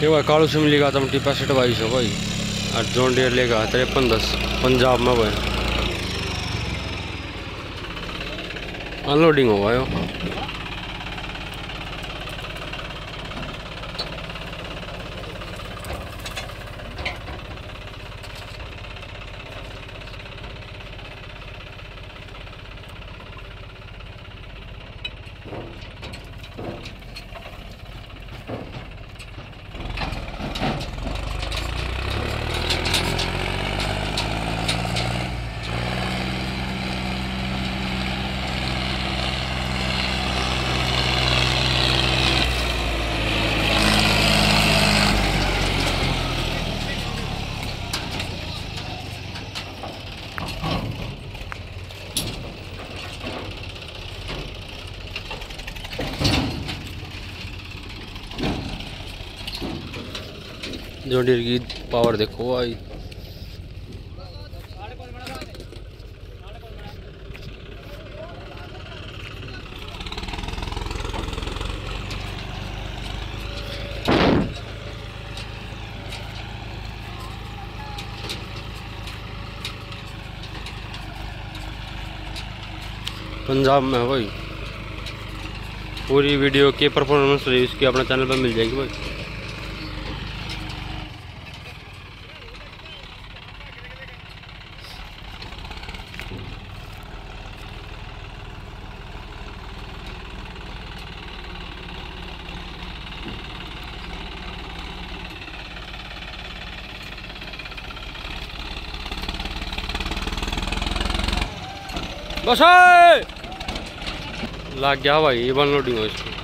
ये भाई कालू सिम लेगा तमटी पैंसठ बाईस है भाई और जोन डेयर लेगा तिरपन दस, पंजाब में भाई। अनलोडिंग होगा यो जो डेर की पावर देखो भाई। पंजाब में है भाई। पूरी वीडियो की परफॉर्मेंस रही उसकी अपने चैनल पर मिल जाएगी भाई। लग गया भाई वन लोडिंग हो इसको।